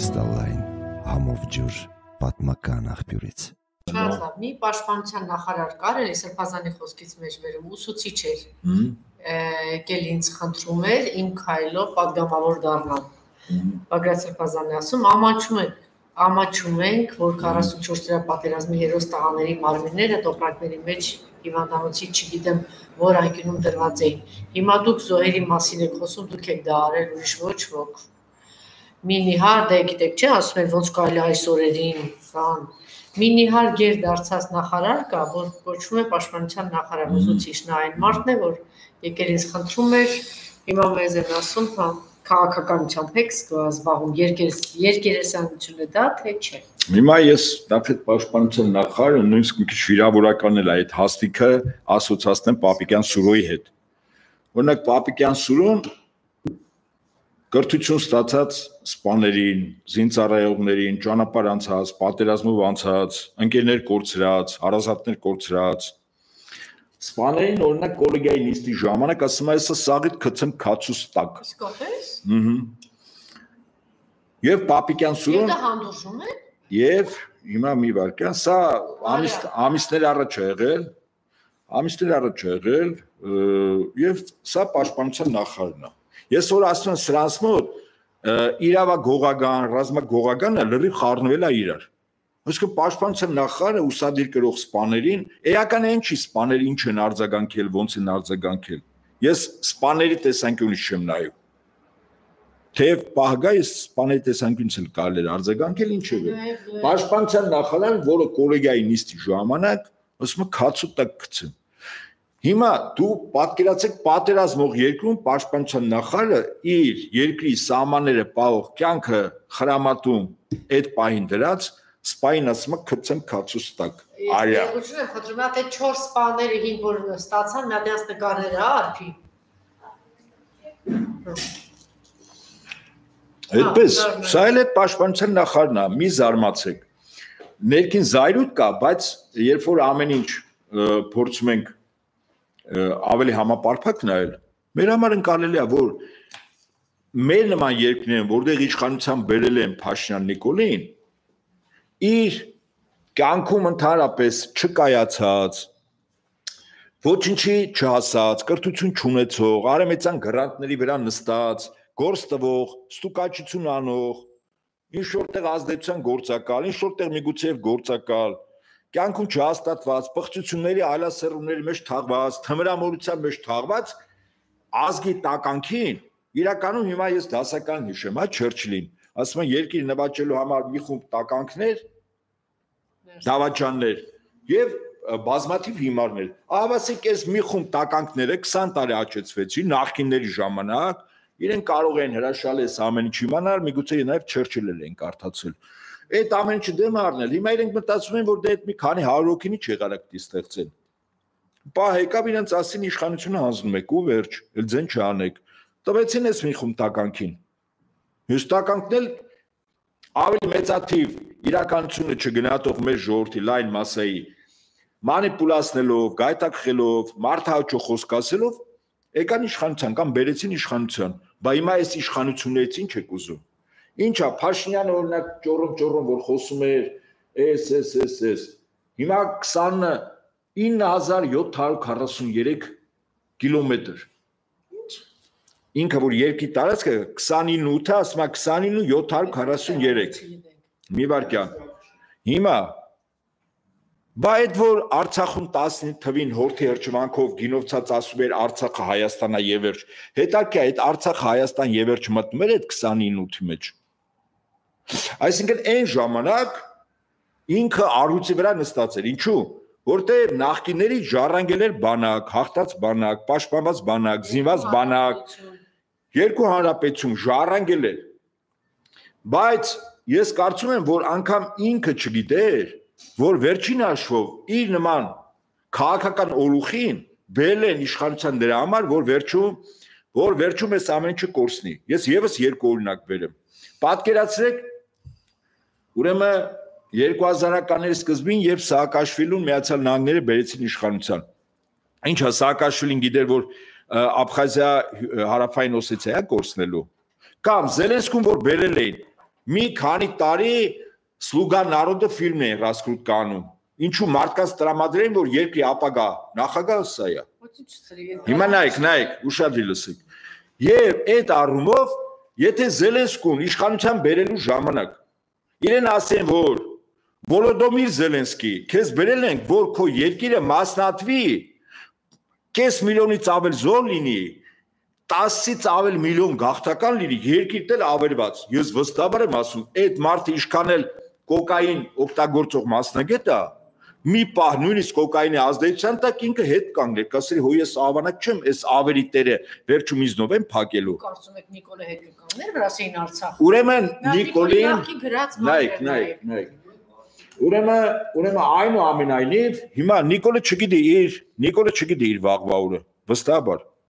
կրիստալային համով ջուր պատմական աղբյուրից։ Շատ լավ, մի պաշտպանության նախարար կար, էլի Սրբազանի խոսքից մեջ վերում ուսուցիչ էր։ Կել ինձ խնդրում էր իմ քայլով падգամավոր դառնալ։ Բագրատ Սրբազանը ասում, «Ամաչում եք, ամաչում ենք, որ 44 դրա պատերազմի հերոս տղաների մարմինները տոպրակների մեջ հիվանդանոցի չգիտեմ որ անկյունում դրված էին։ Հիմա դուք զոհերի մասին եք խոսում, դուք եք դա արել, ուրիշ ոչ ոք» մինիհար դե գիտեք չէ ասում են ոնց կարելի այս օրերին բան մինիհար գեր դարձած նախարար կա որ կոչվում է պաշտպանության նախարար ուսուցիչ նա այն մարդն է որ եկել ինձ խնդրում էր հիմա մեզ են ասում հա քաղաքականությամբ եք զբաղվում երկերեսանությունը դա թե չէ Հիմա ես դեպի պաշտպանության նախարարը նույնիսկ մի քիչ վիրավորական էլ այդ հաստիկը ասոցացնեմ Պապիկյան Սուրոյի հետ։ Օրինակ Պապիկյան Սուրոն կրթություն ստացած սպաներին, զինծառայողներին, ճանապարհ անցած, պատերազմով անցած, ընկերներ կորցրած, հարազատներ կորցրած սպաներին օրինակ կոլեգիայի նիստի ժամանակ ասում է սա սաղիթ գցեմ քացուս տակ։ Իսկապես։ Ահա։ Եվ Պապիկյան Սուրոն դա հանդուրժում է։ Եվ հիմա մի վարքյան, սա ամիս ամիսներ առաջ է եղել, ամիսներ առաջ է եղել եւ սա պաշտպանության նախարարն է։ Ես որ ասում եմ սրանց մոտ իրավագողական, ռազմագողականը լրիվ խառնվել է իրար։ Այսինքն պաշտպանության նախարարը ուսադիր կրող սպաներին էական են չի սպաներ ինչ են արձագանքել, ոնց են արձագանքել։ Ես սպաների տեսանկյունից չեմ նայում։ Թեև պահգայս սպաների տեսանկյունից էլ կարելի է արձագանքել ինչևէ։ Պաշտպանության նախարարը, որը կոլեգիայի նիստի ժամանակ ասում է քացու տակ գցեմ Հիմա դու պատկերացեք պատերազմող երկրում պաշտպանության նախարարը իր երկրի սահմանները պահող կյանքը խրամատում այդ պահին դրած սպային ասում է քցեմ քացուս տակ արիա Ուրիշն եմ խնդրում հա թե 4 սպաները 5 որ ստացան մի հատ դրանց նկարները հա արփի Այդպես սա էլ է պաշտպանության նախարարն է մի զարմացեք ներքին զայրույթ կա բայց երբ որ ամեն ինչ փորձում ենք ավելի համապարփակ նայել, մեր համար ընկալելի է, որ մեր նման երկրներն, որտեղ իշխանության բերել են Փաշինյան Նիկոլին, իր կյանքում ընդհանրապես չկայացած ոչինչի չհասած, կրթություն չունեցող, արեմեցան գրանտների վրա նստած, գործ տվող, ստուկաչություն անող, ինչ որտեղ ազդեցության գործակալ, ինչ որտեղ միգուցե գործակալ, կյանքում չհաստատված, բխծությունների այլասերումների մեջ թաղված, թմրամոլության մեջ թաղված ազգի տականքին իրականում հիմա ես դասական հիշեմ, հա Չերչիլին, ասում են երկիր նվաճելու համար մի խումբ տականքներ, դավաճաններ եւ բազմաթիվ հիմարներ։ Ահավասիկ այս մի խումբ տականքները 20 տարի աճեցվեցին նախկինների ժամանակ, իրեն կարող են հրաշալես ամեն ինչ իմանալ, միգուցե նաև Չերչիլը են կարդացել այդ ամեն ինչը դեմ առնել։ Հիմա իրենք մտածում են, որ դե այդ մի քանի 100 հոգինի չեղարակ դի ստեղծեն։ Բա եկավ իրենց ասին իշխանությունը հանձնում եք ու վերջ, էլ ձեն չանեք։ Տվեցին էս մի խումբ տականքին։ Հստականքն էլ ավելի մեծաթիվ իրականությունը չգնահատող մեր ժողովրդի լայն մասայի մանիպուլացնելով, գայթակղելով, մարդահաճո խոսք ասելով եկան իշխանության կամ բերեցին իշխանության։ Բա հիմա այս իշխանություններից ինչ եք ուզում։ Ինչա Փաշինյանը օրինակ ճորում-ճորում որ խոսում էր էս էս էս էս հիմա 29743 կիլոմետր ինքը որ երկի տարածքը 298-ը ասում է 29743 մի վարքյան հիմա Բա այդ որ Արցախում 10 թվին հորթի հրճվանքով գինովցած ասում էր Արցախը Հայաստանա եւ վերջ հետաքրքիր է այդ Արցախը Հայաստան եւ վերջ մտնում էր այդ 29-ի մեջ Այսինքն այն ժամանակ ինքը առույցի վրա նստած էր։ Ինչու՞։ Որտեղ նախկիների ժառանգել էր բանակ, հաղթած բանակ, պաշտպանված բանակ, զինված բանակ, երկու հանրապետություն ժառանգել էր։ Բայց ես կարծում եմ, որ անգամ ինքը չգիտեր, որ վերջին հաշվով իր նման քաղաքական օրուխին բերել են իշխանության դրա համար, որ վերջում որ վերջում էս ամեն ինչը կորսնի։ Ես եւս երկու օրինակ բերեմ։ Պատկերացրեք Ուրեմն 2000-ականների սկզբին, երբ Սաակաշվիլուն Միացյալ Նահանգները բերեցին իշխանության։ Ինչա Սաակաշվիլին գիտեր, որ Աբխազիա հարավային Օսեթիա կորցնելու։ Կամ Զելենսկուն, որ բերել էին մի քանի տարի Слуга народа ֆիլմն է раскрут կանում։ Ինչու մարդկանց տրամադրեն, որ երկրի ապագա նախագահը սա է։ Հիմա նայեք, նայեք, ուշադրի լսեք։ Եվ այդ առումով, եթե Զելենսկուն իշխանության բերելու ժամանակ իրեն ասեն, որ Վոլոդոմիր Զելենսկի, քեզ բերել ենք, որ քո երկիրը մասնատվի, կես միլիոնից ավել զոհ լինի, 10-ից ավել միլիոն գաղթական լինի, երկիրն էլ ավերված։ Ես վստահաբար եմ ասում, այդ մարդը իշքան էլ կոկային օգտագործող մասնագետը մի պահ նույնիսկ կոկայինի ազդեցության տակ ինքը հետ կանգնել, կասել հո ես ավանակ չեմ, այս ավերի տերը վերջում իզնով եմ փակելու։ Կարծում եք Նիկոլը հետ կկանգներ վրասեին Արցախ։ Ուրեմն Նիկոլին նայեք, նայեք, նայեք։ Ուրեմն, ուրեմն այնուամենայնիվ հիմա Նիկոլը չգիտի իր, Նիկոլը չգիտի իր վաղվա օրը, վստահաբար։